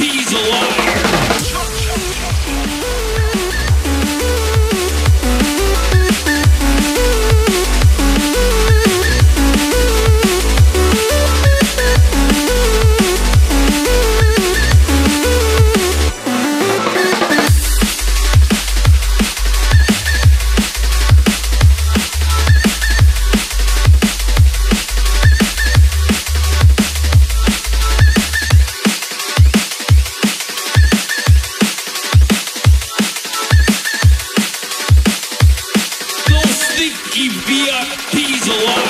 He's a liar. VIPs alive.